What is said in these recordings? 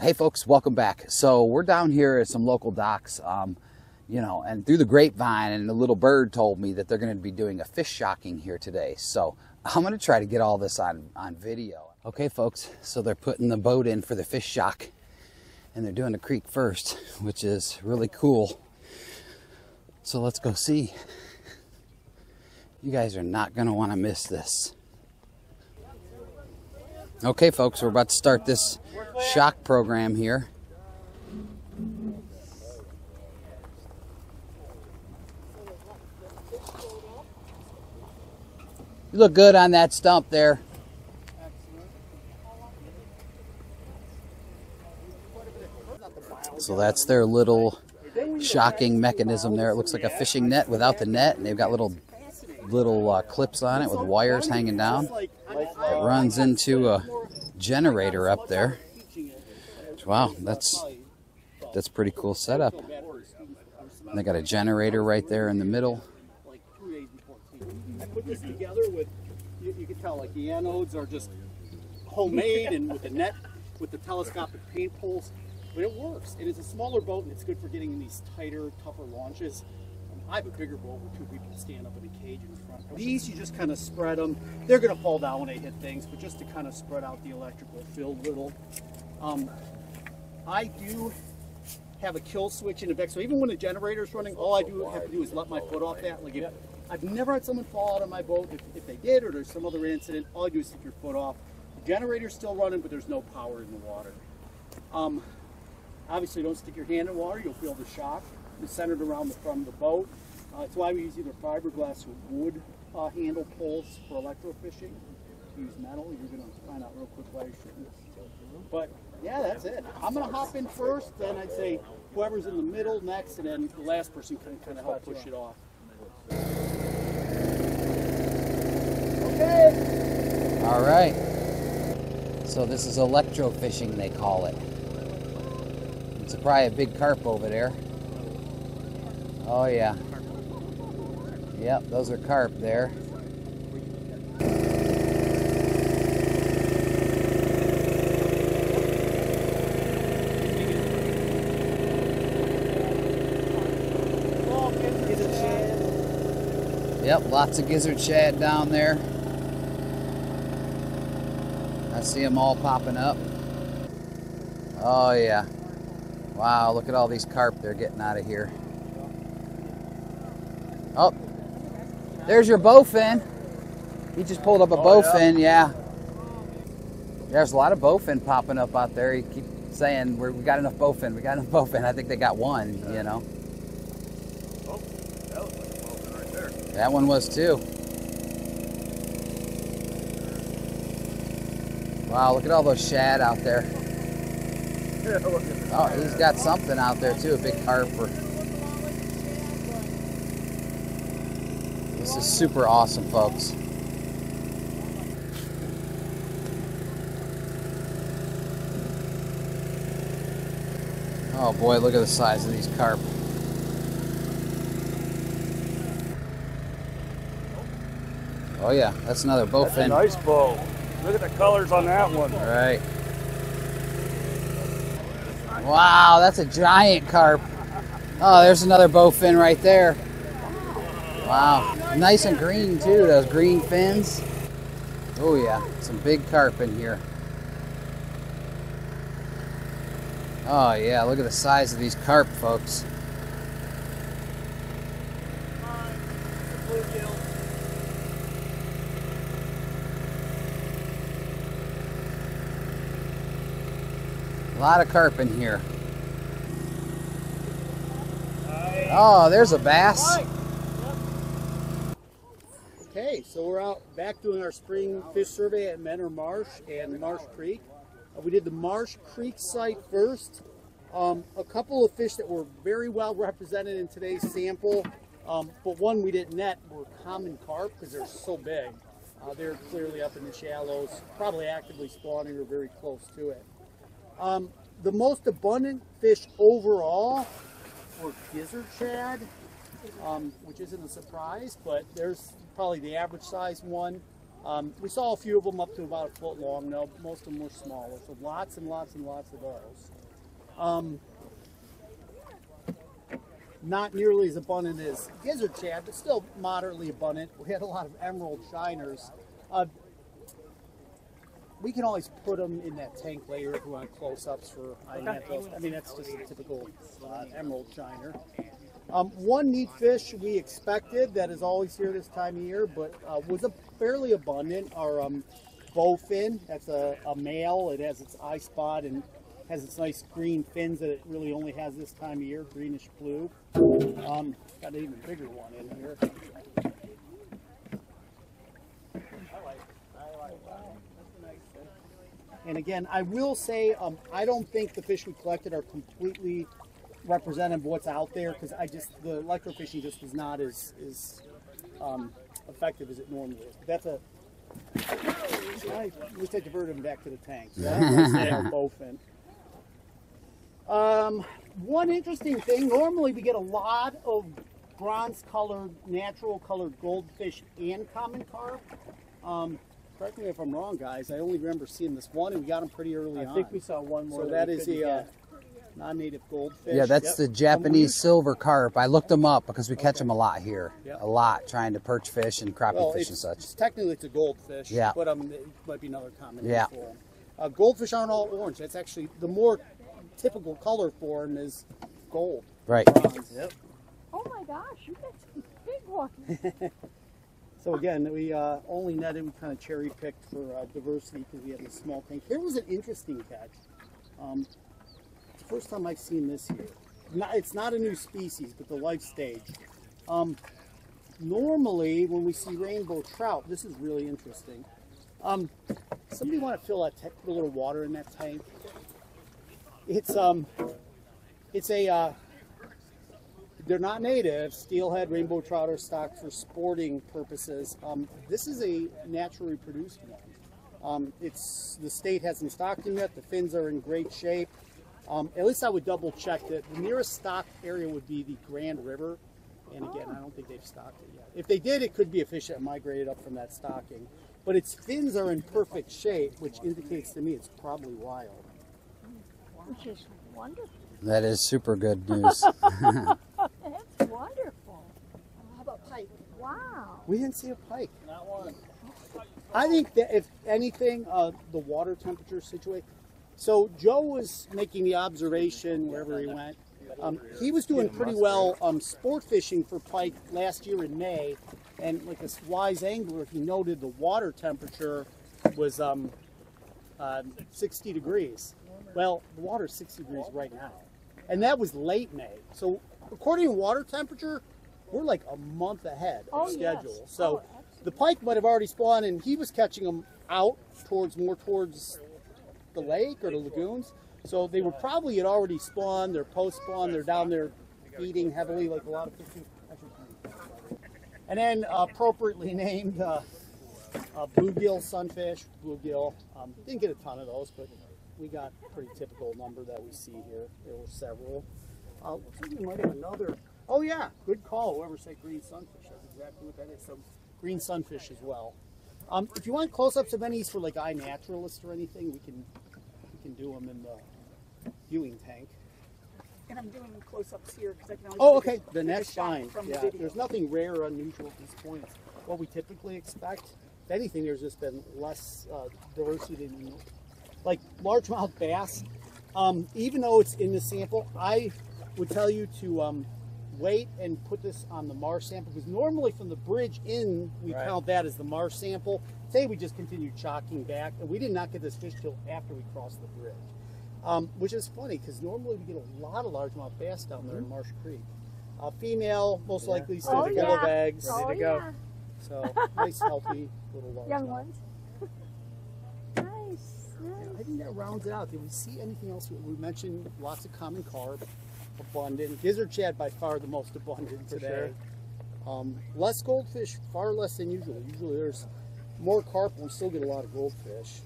Hey folks, welcome back. So we're down here at some local docks, um, you know, and through the grapevine and a little bird told me that they're going to be doing a fish shocking here today. So I'm going to try to get all this on, on video. Okay folks, so they're putting the boat in for the fish shock and they're doing the creek first, which is really cool. So let's go see. You guys are not going to want to miss this. Okay folks, we're about to start this shock program here. You look good on that stump there. So that's their little shocking mechanism there. It looks like a fishing net without the net, and they've got little little uh, clips on it with wires hanging down. It runs into a generator up there. Wow, that's that's pretty cool setup. And they got a generator right there in the middle. I put this together with, you, you can tell like the anodes are just homemade and with the net, with the telescopic paint poles, but it works. It is a smaller boat and it's good for getting in these tighter, tougher launches. I have a bigger boat where two people stand up in a cage in front. These, you just kind of spread them. They're going to fall down when they hit things, but just to kind of spread out the electrical field little. Um, I do have a kill switch in the back, so even when the generator's running, all I do have to do is let my foot off that. Like if, I've never had someone fall out of my boat. If, if they did, or there's some other incident, all you do is take your foot off. The generator's still running, but there's no power in the water. Um, obviously, don't stick your hand in water; you'll feel the shock. It's centered around the front of the boat. Uh, that's why we use either fiberglass or wood uh, handle poles for electrofishing. Use metal, you're going to find out real quick why you shouldn't. But yeah, that's it. I'm going to hop in first, then I'd say whoever's in the middle next, and then the last person can kind of help push it off. Okay. All right. So this is electrofishing, they call it. It's probably a big carp over there. Oh yeah. Yep, those are carp there. Yep, lots of gizzard shad down there. I see them all popping up. Oh yeah. Wow, look at all these carp they're getting out of here. Oh, there's your bowfin. He just pulled up a Oh, bowfin, yeah. There's a lot of bowfin popping up out there. You keep saying We're, we got enough bowfin, we got enough bowfin. I think they got one, you know. Oh, that was like a bowfin right there. That one was too. Wow, look at all those shad out there. Yeah, look at Oh, he's got something out there too, a big carp. Or... This is super awesome, folks. Oh boy, look at the size of these carp. Oh yeah, that's another That's a bowfin. nice bow. Look at the colors on that one. All right. Wow, that's a giant carp. Oh, there's another bowfin right there. Wow, nice and green too, those green fins. Oh yeah, some big carp in here. Oh yeah, look at the size of these carp, folks. A lot of carp in here. Oh, there's a bass. Okay, so we're out back doing our spring fish survey at Mentor Marsh and Marsh Creek. Uh, we did the Marsh Creek site first. Um, a couple of fish that were very well represented in today's sample, um, but one we didn't net were common carp because they're so big. Uh, they're clearly up in the shallows, probably actively spawning or very close to it. Um, the most abundant fish overall were gizzard shad, um, which isn't a surprise, but there's probably the average size one. Um, we saw a few of them up to about a foot long. No, most of them were smaller. So lots and lots and lots of those. Um, not nearly as abundant as gizzard shad, but still moderately abundant. We had a lot of emerald shiners. Uh, we can always put them in that tank later if we want close-ups for I mean, that's just a typical uh, emerald shiner. Um, one neat fish we expected that is always here this time of year, but uh, was a fairly abundant. Our um, bowfin, that's a, a male. It has its eye spot and has its nice green fins that it really only has this time of year, greenish blue. Um, got an even bigger one in here. And again, I will say, um, I don't think the fish we collected are completely representative of what's out there because I just the electrofishing just was not as as um, effective as it normally is. But that's a I, we take diverted him back to the tank. So that's our bowfin. Um, one interesting thing. Normally, we get a lot of bronze-colored, natural-colored goldfish and common carp. Um, correct me if I'm wrong, guys. I only remember seeing this one, and we got them pretty early I on. I think we saw one more. so that that we is couldn't a uh, get. Non-native goldfish. Yeah, that's Yep. the Japanese silver carp. I looked them up because we catch them a lot here. Yep. A lot, trying to perch fish and crappie Well, fish and such. it's technically it's a goldfish. Yeah. But um, it might be another common name Yeah. for them. Uh, goldfish aren't all orange. That's actually the more typical color for them is gold. Right. Bronze. Yep. Oh my gosh, you got some big ones. So again, we uh, only netted. We kind of cherry picked for uh, diversity because we have a small tank. Here was an interesting catch. Um, it's the first time I've seen this here. Not, it's not a new species, but the life stage. Um, normally, when we see rainbow trout, this is really interesting. Um, somebody want to fill that put a little water in that tank? It's um, it's a uh, they're not native. Steelhead rainbow trout are stocked for sporting purposes. Um, this is a naturally produced one. Um, it's the state hasn't stocked them yet. The fins are in great shape. Um, at least I would double check that. The nearest stocked area would be the Grand River, and again, I don't think they've stocked it yet. If they did, it could be a fish that migrated up from that stocking. But its fins are in perfect shape, which indicates to me it's probably wild. Which is wonderful. That is super good news. That's wonderful. How about pike? Wow. We didn't see a pike. Not one. I think that if anything, uh, the water temperature situation. So Joe was making the observation wherever he went. Um, he was doing pretty well um, sport fishing for pike last year in May, and like a wise angler, he noted the water temperature was um, uh, 60 degrees. Well, the water's 60 degrees right now, and that was late May. So according to water temperature, we're like a month ahead of Oh, yes. schedule. So Oh, the pike might have already spawned, and he was catching them out towards more towards the lake or the lagoons. So they were probably had already spawned. They're post spawn. They're down there feeding heavily, like a lot of fish. And then appropriately named uh, uh, bluegill sunfish, bluegill. Um, didn't get a ton of those, but we got a pretty typical number that we see here. There were several. Uh, we might have another. Oh yeah, good call. Whoever said green sunfish, that's exactly what that is. So green sunfish as well. Um, if you want close-ups of any for like iNaturalist or anything, we can we can do them in the viewing tank. And I'm doing close-ups here because I can always Oh, take a- okay. Then that's fine. Yeah, the there's nothing rare or unusual at this point. What we typically expect. If anything, there's just been less uh, diversity than like largemouth bass. Um, even though it's in the sample, I would tell you to um, wait and put this on the marsh sample because normally from the bridge in, we Right. count that as the marsh sample. Today we just continued chalking back, and we did not get this fish till after we crossed the bridge. Um, which is funny because normally we get a lot of largemouth bass down there in Marsh Creek. Uh, female, most Yeah. likely, Oh, still full of yeah. eggs. Oh, to go. yeah. So nice, healthy little largemouth. Young ones. nice. Yeah, nice. I think that rounds it out. Did we see anything else? We mentioned lots of common carp, abundant. Gizzard shad by far the most abundant For today. Um, less goldfish, far less than usual. Usually there's more carp, but we still get a lot of goldfish.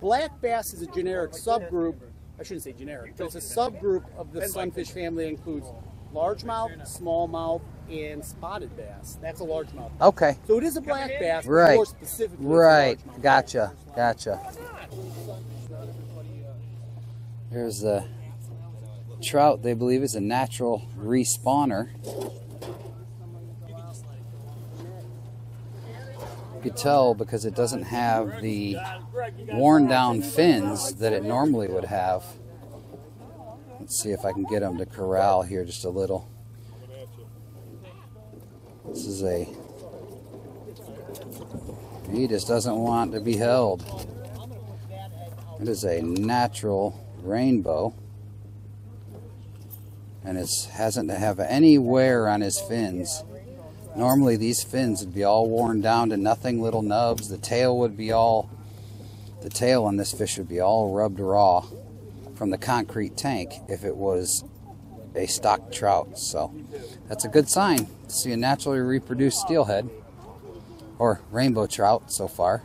Black bass is a generic subgroup. I shouldn't say generic, but it's a subgroup of the sunfish family that includes largemouth, smallmouth, and spotted bass. That's a largemouth. Okay. So it is a black bass, but Right. more specifically. it's a Right. largemouth. Gotcha. Gotcha. Here's the trout. They believe is a natural respawner. You could tell because it doesn't have the worn down fins that it normally would have. Let's see if I can get them to corral here just a little. This is a. He just doesn't want to be held. It is a natural rainbow. And it hasn't to have any wear on his fins. Normally these fins would be all worn down to nothing, little nubs. The tail would be all, the tail on this fish would be all rubbed raw from the concrete tank if it was a stock trout. So that's a good sign to see a naturally reproduced steelhead or rainbow trout so far.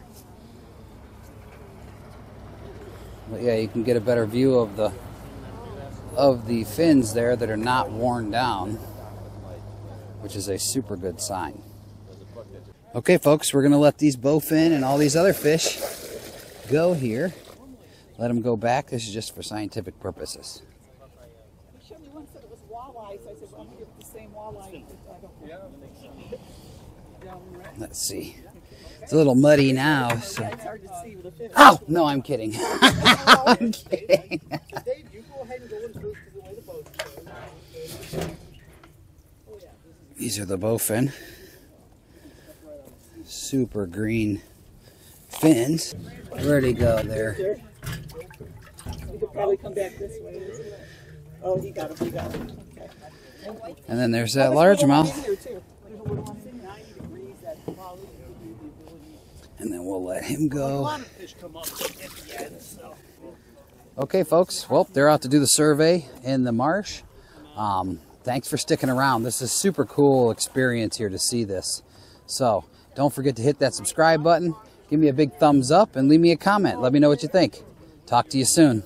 But yeah, you can get a better view of the of the fins there that are not worn down, which is a super good sign. Okay, folks, we're gonna let these bowfin and all these other fish go here. Let them go back. This is just for scientific purposes. He showed me once that it was walleye, so I said, well, I'm gonna give it the same walleye. I don't. Let's see. It's a little muddy now. So. It's hard to see with a fish. Oh no, I'm kidding. I'm kidding. Dave, you go ahead and go in first because the way the boat's going. These are the bowfin. Super green fins. Where'd he go there? You could probably come back this way. Oh, he got him, he got him. Okay. And then there's that there's a little one largemouth. in here, too. There's a little one in there. 90 degrees, that probably would be the ability. And then we'll let him go. lot of fish come up at the end, so. Okay, folks. Well, they're out to do the survey in the marsh. Um, thanks for sticking around. This is a super cool experience here to see this. So don't forget to hit that subscribe button. Give me a big thumbs up and leave me a comment. Let me know what you think. Talk to you soon.